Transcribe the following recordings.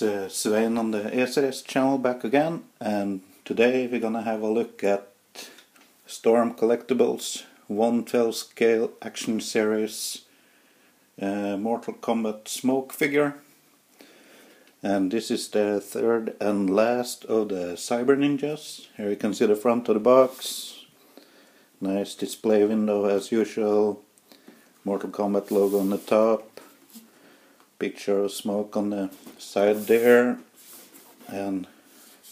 Guys, uh, Svein on the eSeReS channel back again and today we're gonna have a look at Storm Collectibles 112 scale action series uh, Mortal Kombat smoke figure and this is the third and last of the Cyber Ninjas. Here you can see the front of the box, nice display window as usual, Mortal Kombat logo on the top picture of smoke on the side there and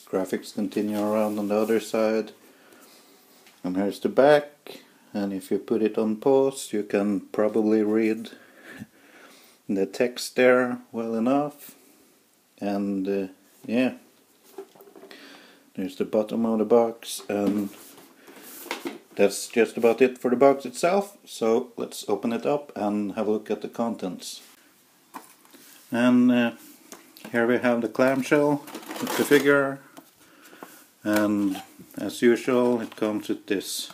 graphics continue around on the other side. And here's the back and if you put it on pause you can probably read the text there well enough. And uh, yeah. There's the bottom of the box and that's just about it for the box itself. So let's open it up and have a look at the contents and uh, here we have the clamshell with the figure. And as usual it comes with this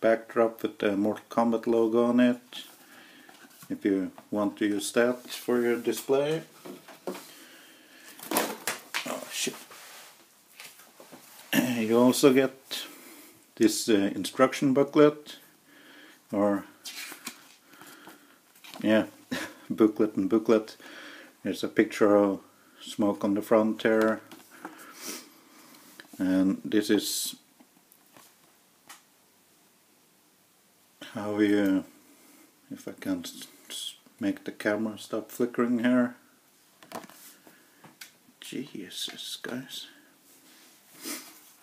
backdrop with the Mortal Kombat logo on it. If you want to use that for your display. Oh shit. You also get this uh, instruction booklet or yeah booklet and booklet there's a picture of smoke on the front here. And this is how you, if I can make the camera stop flickering here. Jesus, guys.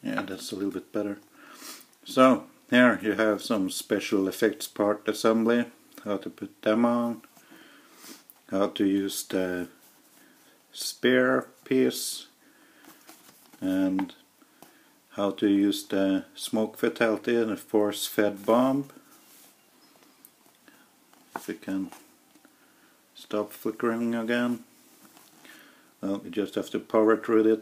Yeah, that's a little bit better. So, here you have some special effects part assembly, how to put them on how to use the spare piece and how to use the smoke fatality and the force fed bomb. If we can stop flickering again. Well we just have to power through it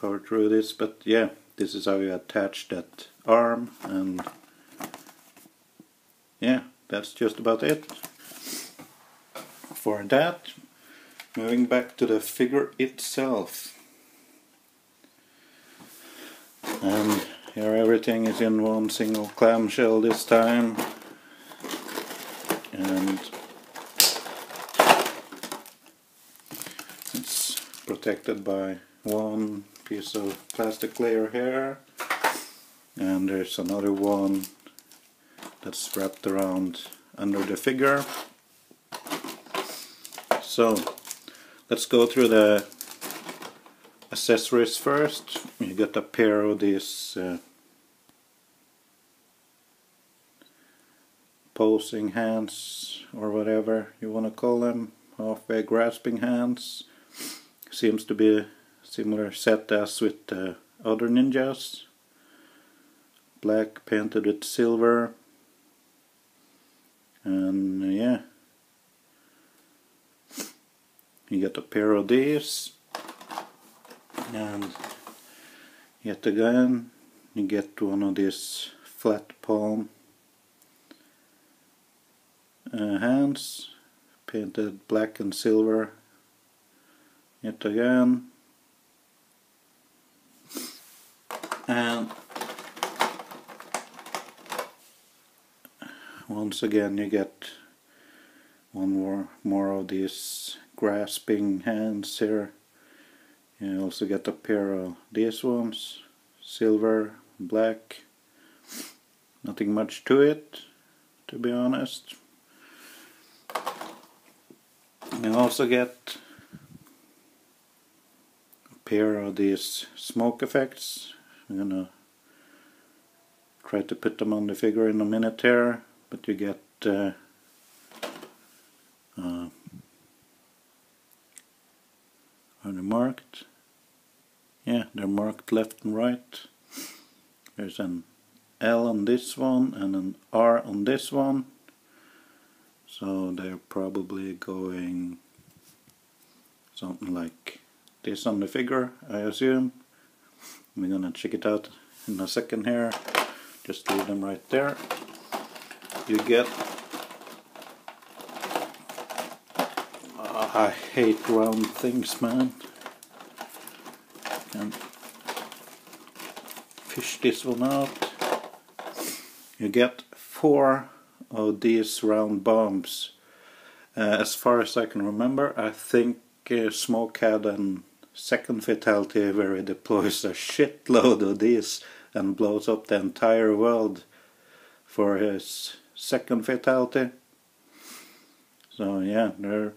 power through this but yeah this is how you attach that arm and yeah that's just about it for that. Moving back to the figure itself. And here everything is in one single clamshell this time. And it's protected by one piece of plastic layer here. And there's another one that's wrapped around under the figure. So let's go through the accessories first. You got a pair of these uh, posing hands or whatever you want to call them, halfway grasping hands. Seems to be similar set as with the other ninjas. Black painted with silver. And yeah, you get a pair of these and yet again you get one of these flat palm uh, hands painted black and silver yet again. And once again you get one more more of these grasping hands here. You also get a pair of these ones, silver, black. Nothing much to it, to be honest. You also get a pair of these smoke effects. I'm gonna try to put them on the figure in a minute here, but you get uh, uh, are they marked? Yeah, they're marked left and right. There's an L on this one and an R on this one. So they're probably going something like this on the figure, I assume. We're gonna check it out in a second here. Just leave them right there. You get uh, I hate round things, man. Can fish this one out. You get four of these round bombs. Uh, as far as I can remember, I think uh, Smoke had a second fatality where he deploys a shitload of these and blows up the entire world for his second fatality. So yeah, they're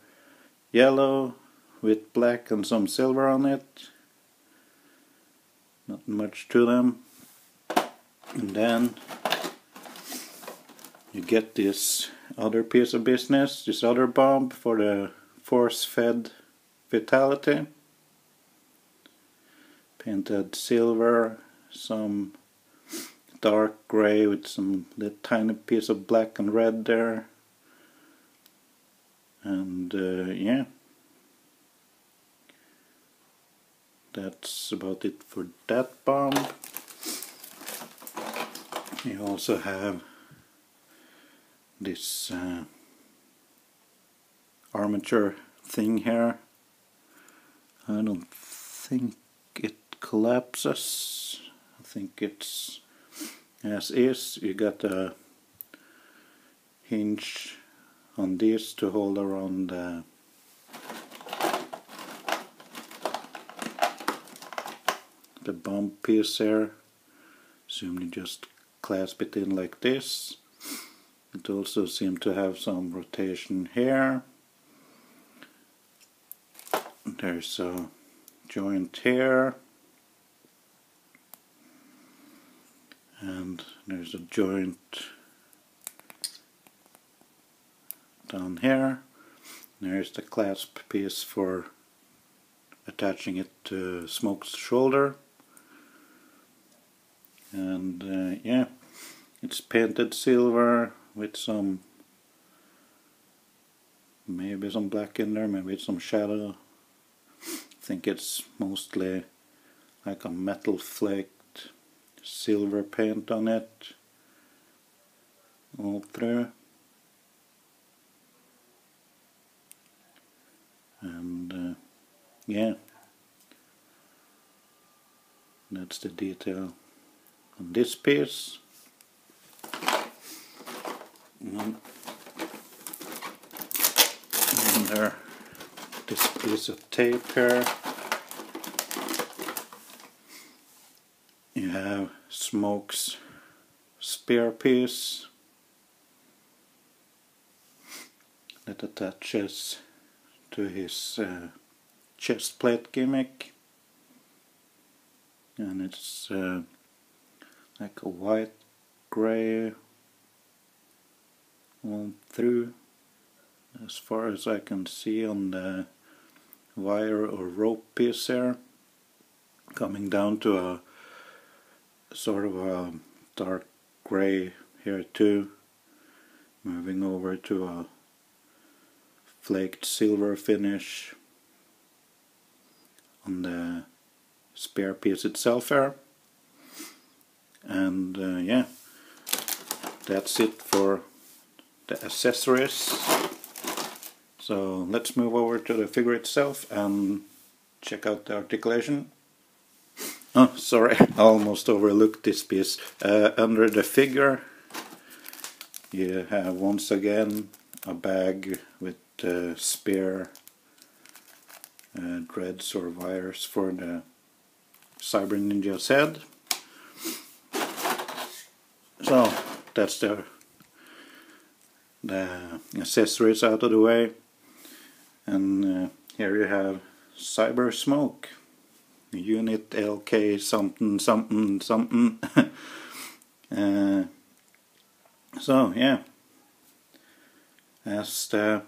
yellow with black and some silver on it. Not much to them. And then you get this other piece of business, this other bomb for the force-fed fatality. Painted silver, some dark grey with some little tiny piece of black and red there. And uh, yeah. That's about it for that bomb. You also have this uh, armature thing here. I don't think it collapses. I think it's as is. You got a hinge on this to hold around the the bump piece. Assume you just clasp it in like this. It also seems to have some rotation here. There's a joint here. And there's a joint down here. There's the clasp piece for attaching it to Smoke's shoulder. And uh, yeah, it's painted silver with some maybe some black in there, maybe some shadow. I think it's mostly like a metal flaked silver paint on it all through. And uh, yeah, that's the detail on this piece. And there, this piece of tape here. You have Smoke's spare piece that attaches to his uh, chest plate gimmick. And it's uh, like a white gray all through as far as I can see on the wire or rope piece there coming down to a sort of a dark gray here too moving over to a flaked silver finish on the spare piece itself here. And uh, yeah that's it for the accessories. So let's move over to the figure itself and check out the articulation. Oh sorry I almost overlooked this piece. Uh, under the figure you have once again a bag with uh, spare uh, dreads or wires for the Cyber Ninja's head so that's the the accessories out of the way. And uh, here you have Cyber Smoke. Unit LK something something something. Uh, so yeah. As the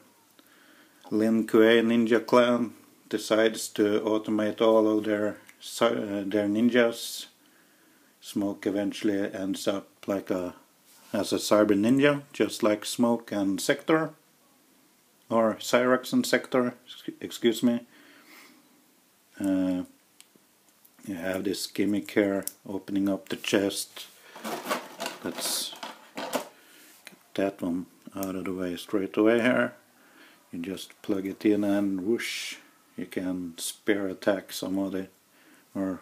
Lin Kuei Ninja Clan decides to automate all of their uh, their ninjas Smoke eventually ends up like a as a cyber ninja, just like Smoke and Sector, or Cyrax and Sector, excuse me. Uh, you have this gimmick here, opening up the chest. Let's get that one out of the way straight away here. You just plug it in and whoosh you can spear attack somebody or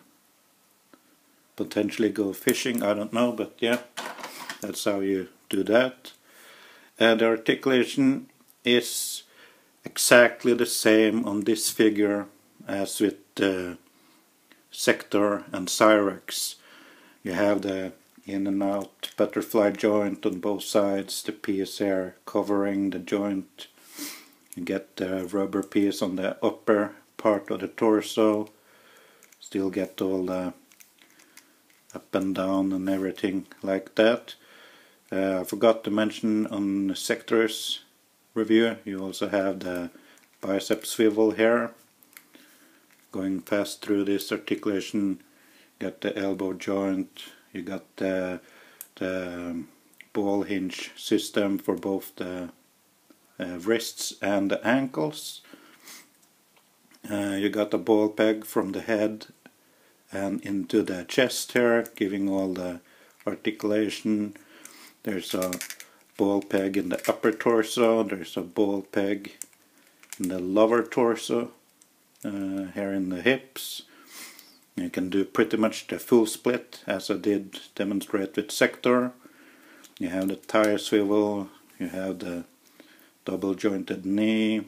potentially go fishing I don't know but yeah that's how you do that uh, the articulation is exactly the same on this figure as with the Sector and Cyrax you have the in and out butterfly joint on both sides, the here covering the joint. Get the rubber piece on the upper part of the torso. Still get all the up and down and everything like that. Uh, I forgot to mention on the sectors review you also have the bicep swivel here going fast through this articulation got the elbow joint you got the, the ball hinge system for both the uh, wrists and the ankles. Uh, you got a ball peg from the head and into the chest here, giving all the articulation. There's a ball peg in the upper torso, there's a ball peg in the lower torso, uh, here in the hips. You can do pretty much the full split as I did demonstrate with Sector. You have the tire swivel, you have the double jointed knee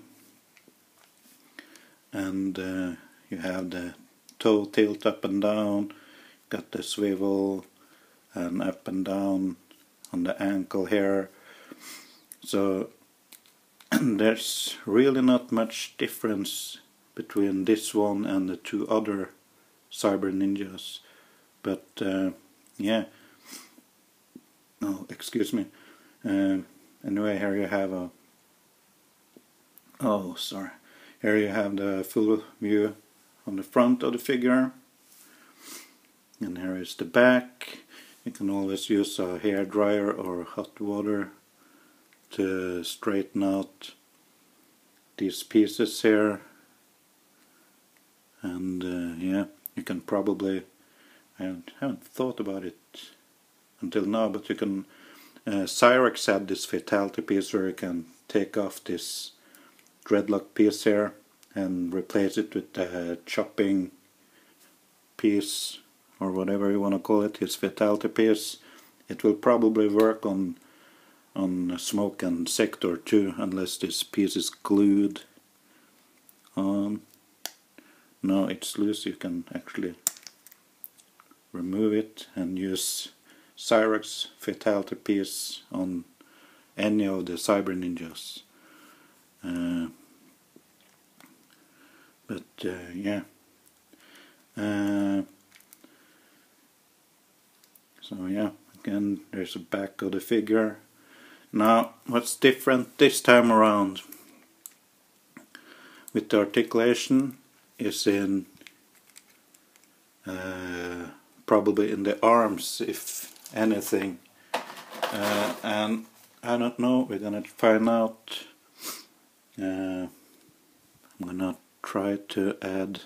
and uh, you have the toe tilt up and down, got the swivel and up and down on the ankle here. So there's really not much difference between this one and the two other cyber ninjas but uh, yeah oh excuse me uh, anyway here you have a oh sorry. Here you have the full view on the front of the figure. And here is the back. You can always use a hair dryer or hot water to straighten out these pieces here. And uh, yeah you can probably I haven't thought about it until now but you can uh, Cyrax had this fatality piece where you can take off this dreadlock piece here and replace it with a chopping piece or whatever you want to call it, his fatality piece. It will probably work on on smoke and sector too unless this piece is glued on No, it's loose you can actually remove it and use Cyrax Fatality piece on any of the Cyber Ninjas. Uh, but uh, yeah. Uh, so yeah, again there's the back of the figure. Now what's different this time around with the articulation is in uh, probably in the arms if anything uh, and I don't know we're gonna find out uh, I'm gonna try to add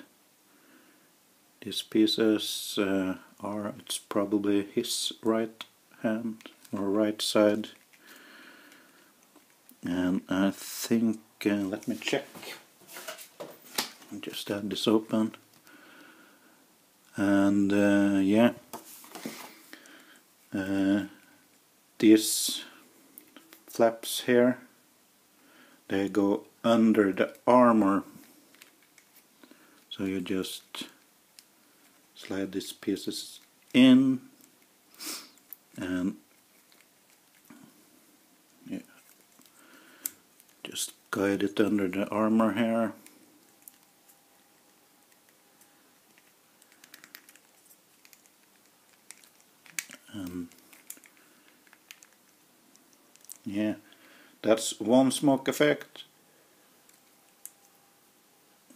these pieces uh, are it's probably his right hand or right side. And I think uh, let me check. Just have this open. And uh, yeah. Uh, these flaps here they go under the armor. So you just slide these pieces in and yeah, just guide it under the armor here. Um, yeah, that's one smoke effect.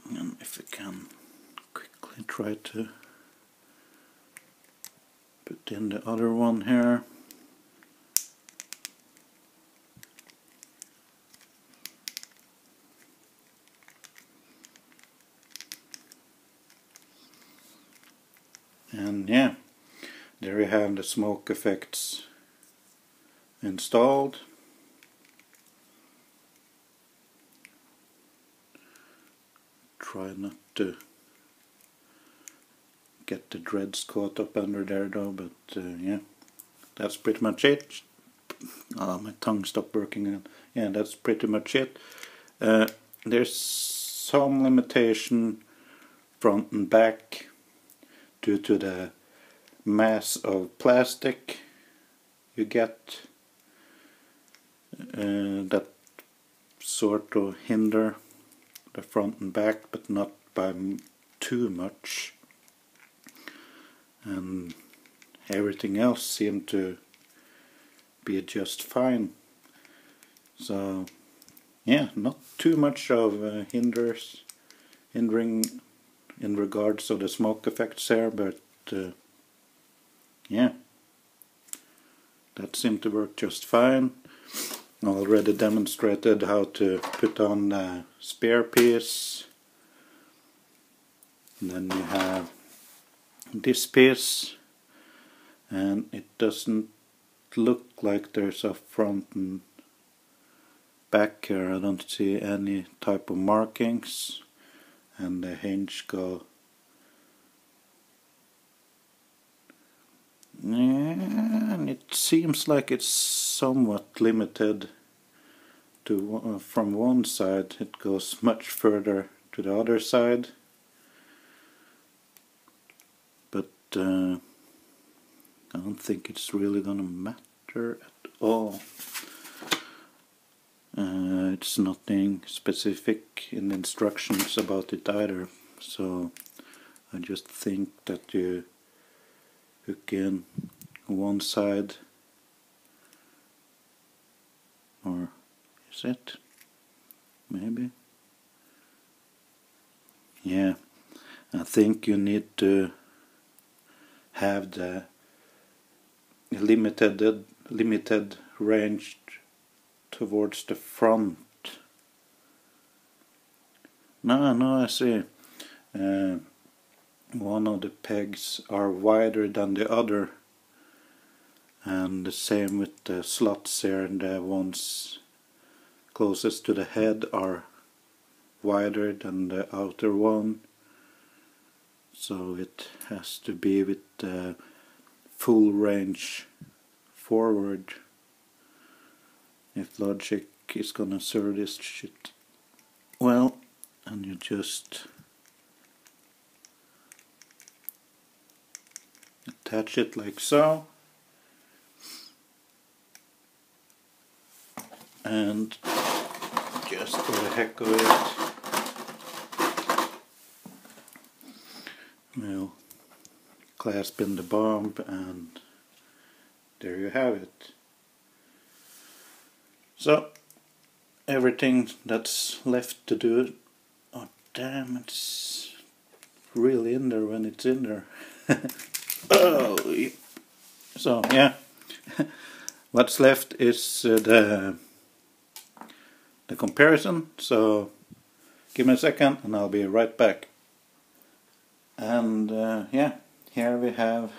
And if we can quickly try to put in the other one here. And yeah. There we have the smoke effects installed. Try not to get the dreads caught up under there though, but uh, yeah, that's pretty much it. Oh, my tongue stopped working again. Yeah, that's pretty much it. Uh, there's some limitation front and back due to the mass of plastic you get uh, that sort of hinder the front and back but not by too much. And everything else seemed to be just fine. So yeah not too much of uh, hinders hindering in regards to the smoke effects there but uh, yeah. That seemed to work just fine already demonstrated how to put on the spare piece and then you have this piece and it doesn't look like there's a front and back here. I don't see any type of markings. And the hinge go and it seems like it's somewhat limited to uh, from one side. It goes much further to the other side. But uh, I don't think it's really gonna matter at all. Uh, it's nothing specific in the instructions about it either. So I just think that you hook in one side. Or is it? Maybe. Yeah. I think you need to have the limited limited range towards the front. No no I see. Uh, one of the pegs are wider than the other and the same with the slots here and the ones closest to the head are wider than the outer one. So it has to be with the full range forward. If logic is gonna serve this shit. Well and you just attach it like so. And just for the heck of it. We'll clasp in the bomb and there you have it. So everything that's left to do oh damn it's really in there when it's in there oh so yeah. What's left is uh, the the comparison. So give me a second and I'll be right back. And uh, yeah here we have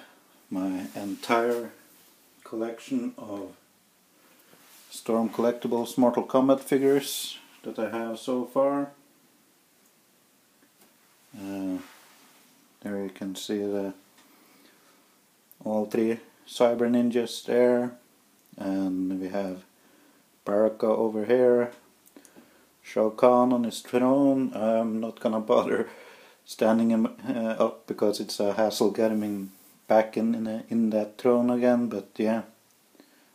my entire collection of Storm Collectibles Mortal Kombat figures that I have so far. Uh, there you can see the all three Cyber Ninjas there and we have Baraka over here Shao Kahn on his throne. I'm not gonna bother standing him uh, up because it's a hassle getting him back in in, a, in, that throne again. But yeah,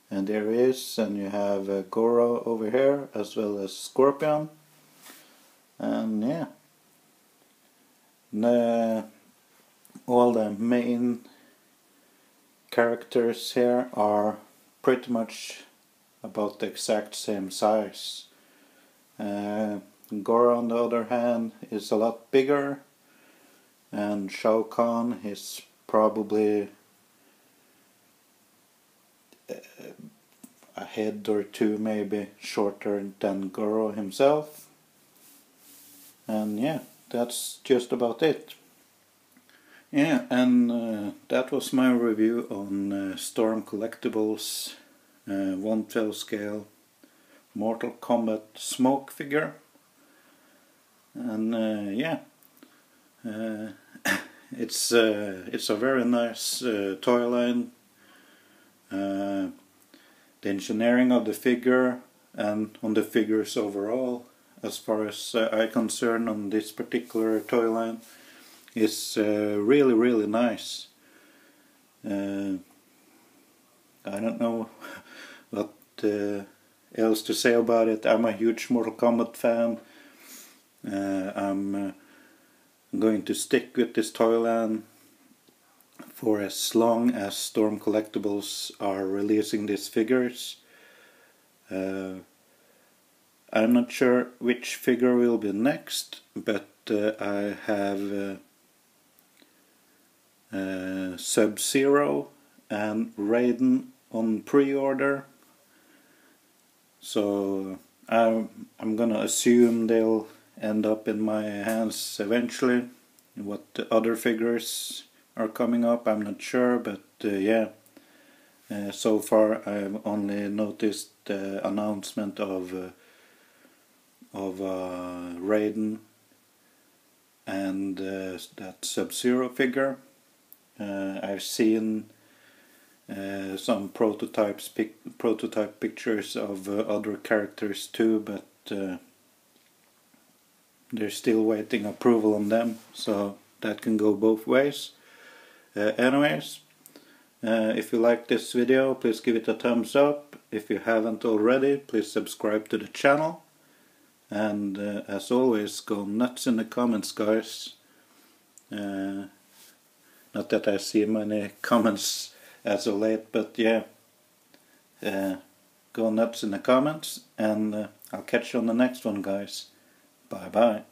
and there he is, and you have uh, Goro over here as well as Scorpion, and yeah, the, all the main characters here are pretty much about the exact same size. Uh, Goro on the other hand is a lot bigger and Shao Kahn is probably uh, a head or two maybe shorter than Goro himself and yeah that's just about it yeah and uh, that was my review on uh, Storm Collectibles uh, 112 scale Mortal Kombat smoke figure. And uh, yeah, Uh, it's uh, it's a very nice toy line. The engineering of the figure and on the figures overall, as far as I concern on this particular toy line, is uh, really really nice. Uh, I don't know what else to say about it. I'm a huge Mortal Kombat fan. I'm going to stick with this toy line for as long as Storm Collectibles are releasing these figures. Uh, I'm not sure which figure will be next, but uh, I have uh, uh Sub-Zero and Raiden on pre-order. So I'm, I'm gonna assume they'll end up in my hands eventually. What the other figures are coming up, I'm not sure, but uh, yeah. Uh, so far, I've only noticed the announcement of uh, of uh, Raiden and uh, that Sub-Zero figure. Uh, I've seen some prototypes, pic prototype pictures of other characters too, but they're still waiting approval on them so that can go both ways. Uh, anyways uh, if you like this video please give it a thumbs up. If you haven't already please subscribe to the channel. And uh, as always go nuts in the comments guys. Uh, not that I see many comments as of late but yeah uh, go nuts in the comments and uh, I'll catch you on the next one guys Bye bye.